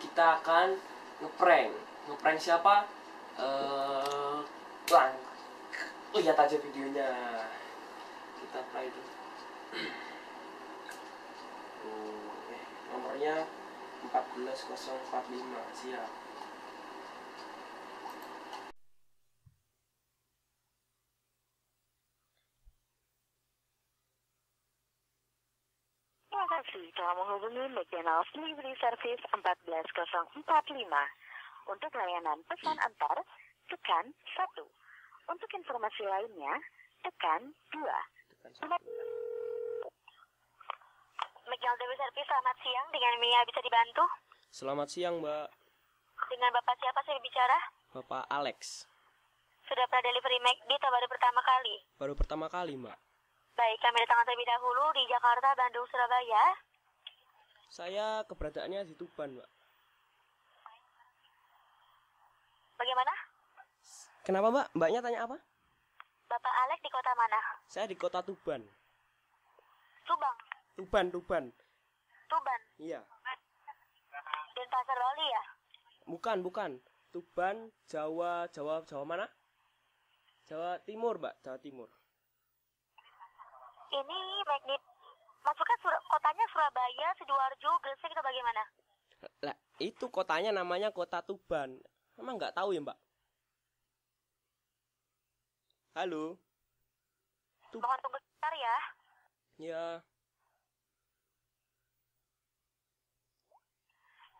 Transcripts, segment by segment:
kita akan ngeprank. Ngeprank siapa? Eh, lang. Lihat aja videonya. Kita play dulu. Oh, eh, nomornya 14045 siap. Terima kasih telah menghubungi McDonald's Delivery Service 14045. Untuk layanan pesan antar, tekan 1. Untuk informasi lainnya, tekan 2. Tekan satu. McDonald's Delivery Service, selamat siang. Dengan Mia bisa dibantu? Selamat siang, Mbak. Dengan Bapak siapa saya bicara? Bapak Alex. Sudah pernah delivery McD atau baru pertama kali? Baru pertama kali, Mbak. Baik, kami datang terlebih dahulu di Jakarta, Bandung, Surabaya. Saya keberadaannya di Tuban, Mbak. Bagaimana? Kenapa, Mbak? Mbaknya tanya apa? Bapak Alex di kota mana? Saya di kota Tuban. Subang, Tuban, Tuban. Tuban, Iya. Denpasar, Bali ya? Bukan, bukan. Tuban, Jawa, Jawa, Jawa mana? Jawa Timur, Mbak. Jawa Timur. Ini magnet masukkan Sur- kotanya Surabaya, Sidoarjo, Gresik atau bagaimana? Lah, itu kotanya namanya Kota Tuban. Emang nggak tahu ya, Mbak? Halo. Tuh. Mohon tunggu sebentar ya. Ya,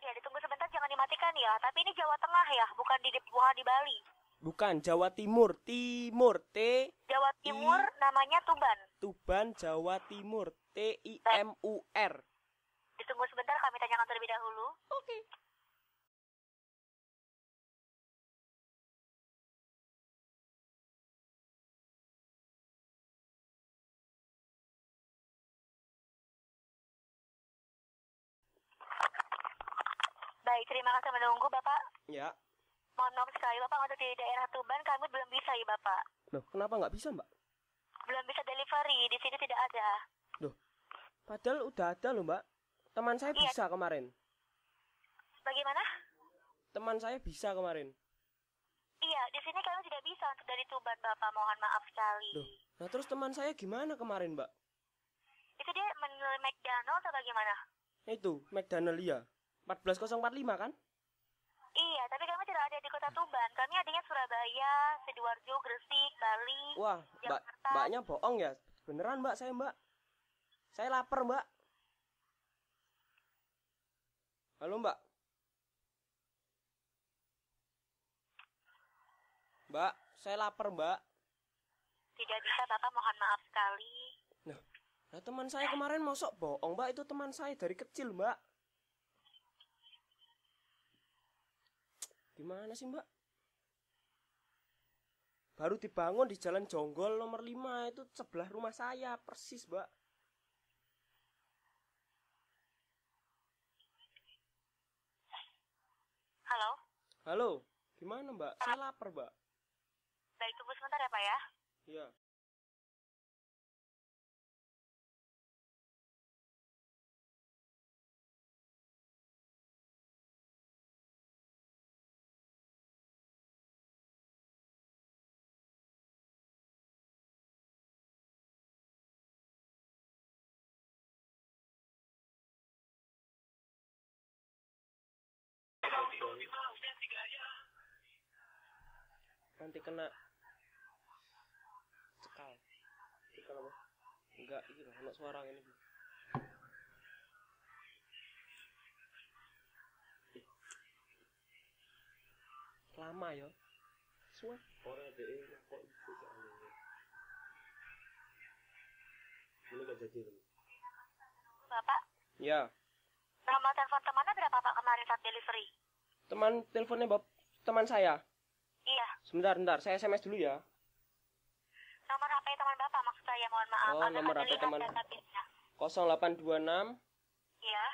Ya, ditunggu sebentar jangan dimatikan ya. Tapi ini Jawa Tengah ya, bukan di bukan di Bali. Bukan Jawa Timur. Timur, T Jawa Timur namanya Tuban. Tuban, Jawa Timur. T I M U R. Ditunggu sebentar kami tanyakan terlebih dahulu. Oke. Baik, terima kasih menunggu Bapak. Ya. Mohon maaf sekali Bapak untuk di daerah Tuban kami belum bisa ya Bapak. Loh, kenapa nggak bisa, Mbak? Belum bisa delivery, di sini tidak ada. Loh, padahal udah ada loh, Mbak. Teman saya Iya. bisa kemarin. Bagaimana? Teman saya bisa kemarin. Iya, di sini kami tidak bisa untuk dari Tuban Bapak. Mohon maaf sekali. Loh, nah terus teman saya gimana kemarin, Mbak? Itu dia menurut McDonald atau bagaimana? Itu, Magdanalia. 14045 kan? Iya, tapi kami tidak ada di kota Tuban. Kami adanya Surabaya, Sidoarjo, Gresik, Bali. Wah, mbak, Jakarta. mbaknya bohong ya? Beneran mbak, saya mbak. Saya lapar mbak. Halo mbak. Mbak, saya lapar mbak. Tidak bisa, Bapak. Mohon maaf sekali. Nah, nah teman saya kemarin mosok bohong mbak. Itu teman saya dari kecil mbak. Gimana sih mbak? Baru dibangun di Jalan Jonggol nomor 5 itu sebelah rumah saya persis mbak. Halo? Halo, gimana mbak? Saya lapar mbak. Baik, tunggu sebentar ya, Pak ya. Iya. Nanti kena cekal. Cekal apa? Enggak, ini loh, anak suara ini. Lama ya. Suah. Ora dhek kok iku soalnya. Ini gak jadi. Bapak, Ya, nomor telepon temannya berapa, Pak, kemarin saat delivery? teman teleponnya Bob, teman saya. Iya, Sebentar, bentar, saya SMS dulu ya. nomor HP teman Bapak maksud saya, mohon maaf. Oh, nomor HP teman. database-nya. 0826 Iya,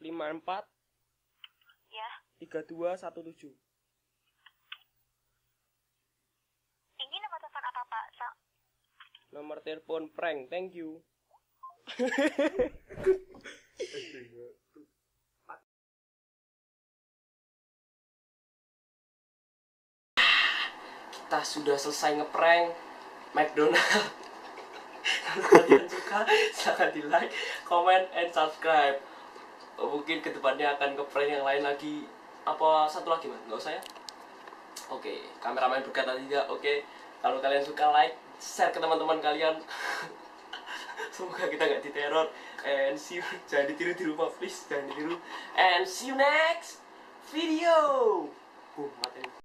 54 iya. 3217. Ini nomor telepon apa, Pak? Nomor telepon prank. Thank you. Kita sudah selesai ngeprank McDonald. Kalau kalian suka silahkan di like comment and subscribe. Mungkin ke depannya akan ngeprank yang lain lagi. Apa satu lagi mas? Nggak usah ya? Oke kameramen berkata tidak oke. Kalau kalian suka like share ke teman-teman kalian. Semoga kita nggak diteror. And see you. Jangan ditiru di rumah please. Jangan ditiru. And see you next video. Uh, mati